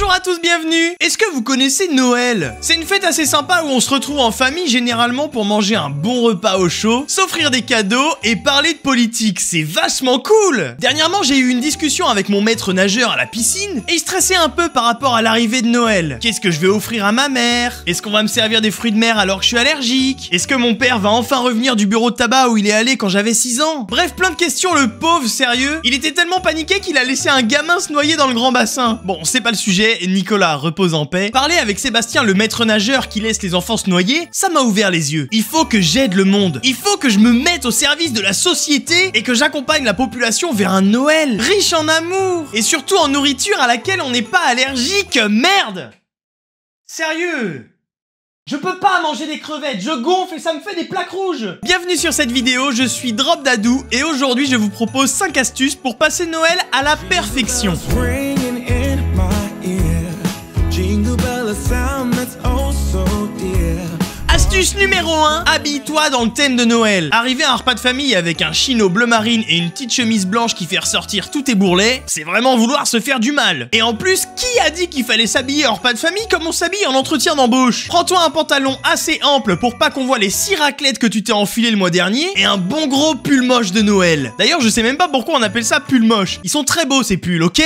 Bonjour à tous, bienvenue. Est-ce que vous connaissez Noël? C'est une fête assez sympa où on se retrouve en famille généralement pour manger un bon repas au chaud, s'offrir des cadeaux et parler de politique, c'est vachement cool! Dernièrement j'ai eu une discussion avec mon maître nageur à la piscine et il stressait un peu par rapport à l'arrivée de Noël. Qu'est-ce que je vais offrir à ma mère? Est-ce qu'on va me servir des fruits de mer alors que je suis allergique? Est-ce que mon père va enfin revenir du bureau de tabac où il est allé quand j'avais 6 ans? Bref, plein de questions, le pauvre sérieux. Il était tellement paniqué qu'il a laissé un gamin se noyer dans le grand bassin. Bon, c'est pas le sujet, Nicolas repose en paix. Parler avec Sébastien, le maître nageur qui laisse les enfants se noyer, ça m'a ouvert les yeux. Il faut que j'aide le monde. Il faut que je me mette au service de la société et que j'accompagne la population vers un Noël riche en amour et surtout en nourriture à laquelle on n'est pas allergique. Merde Sérieux je peux pas manger des crevettes, je gonfle et ça me fait des plaques rouges Bienvenue sur cette vidéo, je suis Drop Dadou et aujourd'hui je vous propose 5 astuces pour passer Noël à la perfection. Astuce numéro 1, habille-toi dans le thème de Noël. Arriver à un repas de famille avec un chino bleu marine et une petite chemise blanche qui fait ressortir tous tes bourrelets, c'est vraiment vouloir se faire du mal. Et en plus, qui a dit qu'il fallait s'habiller en repas de famille comme on s'habille en entretien d'embauche? Prends-toi un pantalon assez ample pour pas qu'on voit les six raclettes que tu t'es enfilé le mois dernier et un bon gros pull moche de Noël. D'ailleurs, je sais même pas pourquoi on appelle ça pull moche. Ils sont très beaux ces pulls, ok?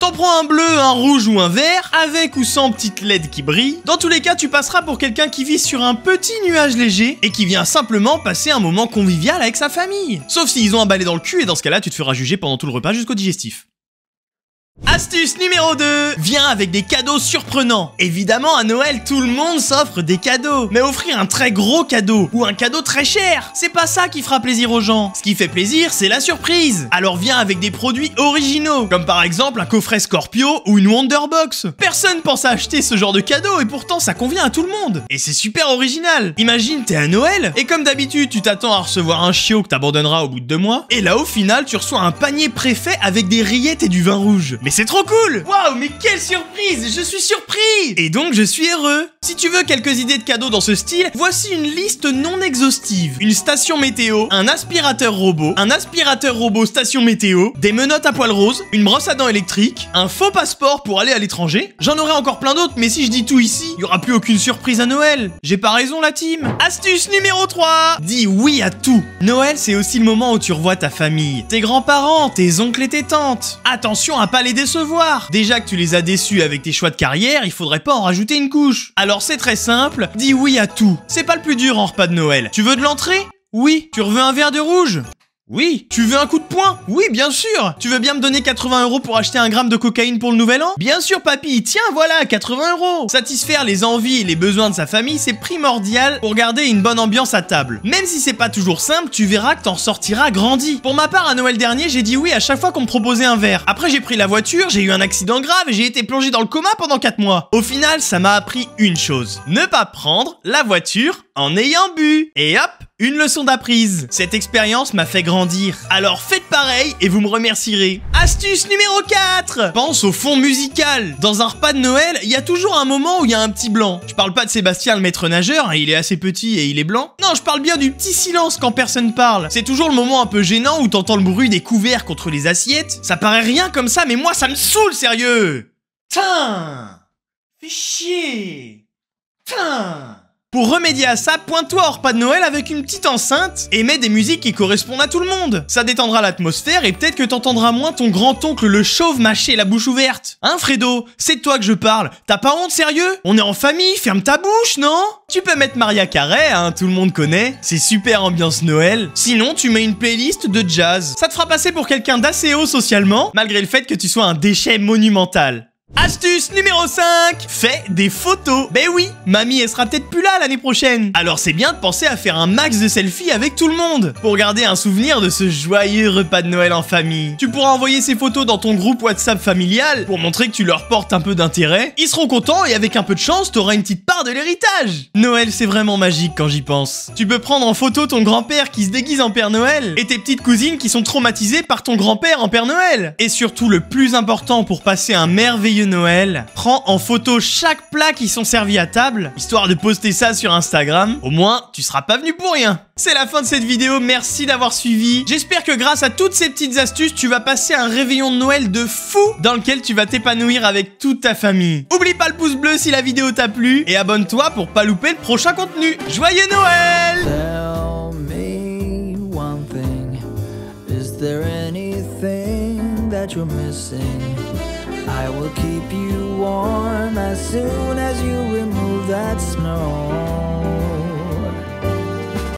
T'en prends un bleu, un rouge ou un vert, avec ou sans petite LED qui brille. Dans tous les cas, tu passeras pour quelqu'un qui vit sur un petit nuage léger et qui vient simplement passer un moment convivial avec sa famille. Sauf s'ils ont un balai dans le cul et dans ce cas-là, tu te feras juger pendant tout le repas jusqu'au digestif. Astuce numéro 2 Viens avec des cadeaux surprenants Évidemment, à Noël, tout le monde s'offre des cadeaux. Mais offrir un très gros cadeau ou un cadeau très cher, c'est pas ça qui fera plaisir aux gens. Ce qui fait plaisir, c'est la surprise. Alors viens avec des produits originaux, comme par exemple un coffret Scorpio ou une Wonderbox. Personne pense à acheter ce genre de cadeau et pourtant ça convient à tout le monde. Et c'est super original. Imagine, t'es à Noël et comme d'habitude, tu t'attends à recevoir un chiot que t'abandonneras au bout de deux mois. Et là, au final, tu reçois un panier préfet avec des rillettes et du vin rouge. Mais c'est trop cool Waouh, mais quelle surprise Je suis surpris Et donc je suis heureux Si tu veux quelques idées de cadeaux dans ce style, voici une liste non exhaustive. Une station météo, un aspirateur robot, un aspirateur robot station météo, des menottes à poils roses, une brosse à dents électrique, un faux passeport pour aller à l'étranger. J'en aurai encore plein d'autres, mais si je dis tout ici, il y aura plus aucune surprise à Noël. J'ai pas raison la team Astuce numéro 3 Dis oui à tout Noël, c'est aussi le moment où tu revois ta famille, tes grands-parents, tes oncles et tes tantes. Attention à pas les décevoir Déjà que tu les as déçus avec tes choix de carrière, il faudrait pas en rajouter une couche. Alors c'est très simple, dis oui à tout. C'est pas le plus dur en repas de Noël. Tu veux de l'entrée? Oui. Tu veux un verre de rouge? Oui. Tu veux un coup de poing? Oui, bien sûr. Tu veux bien me donner 80 euros pour acheter un gramme de cocaïne pour le nouvel an? Bien sûr, papy. Tiens, voilà, 80 euros. Satisfaire les envies et les besoins de sa famille, c'est primordial pour garder une bonne ambiance à table. Même si c'est pas toujours simple, tu verras que t'en sortiras grandi. Pour ma part, à Noël dernier, j'ai dit oui à chaque fois qu'on me proposait un verre. Après, j'ai pris la voiture, j'ai eu un accident grave et j'ai été plongé dans le coma pendant 4 mois. Au final, ça m'a appris une chose. Ne pas prendre la voiture en ayant bu. Et hop, une leçon d'apprise. Cette expérience m'a fait grandir. Alors faites pareil et vous me remercierez. Astuce numéro 4 Pense au fond musical. Dans un repas de Noël, il y a toujours un moment où il y a un petit blanc. Je parle pas de Sébastien le maître nageur, hein, il est assez petit et il est blanc. Non, je parle bien du petit silence quand personne parle. C'est toujours le moment un peu gênant où t'entends le bruit des couverts contre les assiettes. Ça paraît rien comme ça, mais moi ça me saoule sérieux Tain Fais chier Tain pour remédier à ça, pointe-toi au repas de Noël avec une petite enceinte et mets des musiques qui correspondent à tout le monde. Ça détendra l'atmosphère et peut-être que t'entendras moins ton grand-oncle le chauve mâcher la bouche ouverte. Hein Fredo? C'est de toi que je parle. T'as pas honte sérieux? On est en famille, ferme ta bouche, non? Tu peux mettre Maria Carey, hein, tout le monde connaît. C'est super ambiance Noël. Sinon, tu mets une playlist de jazz. Ça te fera passer pour quelqu'un d'assez haut socialement, malgré le fait que tu sois un déchet monumental. Astuce numéro 5 Fais des photos. Ben oui, mamie elle sera peut-être plus là l'année prochaine. Alors c'est bien de penser à faire un max de selfies avec tout le monde. Pour garder un souvenir de ce joyeux repas de Noël en famille. Tu pourras envoyer ces photos dans ton groupe WhatsApp familial Pour montrer que tu leur portes un peu d'intérêt. Ils seront contents et avec un peu de chance t'auras une petite part de l'héritage. Noël c'est vraiment magique quand j'y pense. Tu peux prendre en photo ton grand-père qui se déguise en Père Noël Et tes petites cousines qui sont traumatisées par ton grand-père en Père Noël. Et surtout le plus important pour passer un merveilleux Noël. Prends en photo chaque plat qui sont servis à table, histoire de poster ça sur Instagram. Au moins, tu seras pas venu pour rien. C'est la fin de cette vidéo, merci d'avoir suivi. J'espère que grâce à toutes ces petites astuces, tu vas passer un réveillon de Noël de fou dans lequel tu vas t'épanouir avec toute ta famille. Oublie pas le pouce bleu si la vidéo t'a plu et abonne-toi pour pas louper le prochain contenu. Joyeux Noël. Is there anything that you're missing? I will keep you warm as soon as you remove that snow.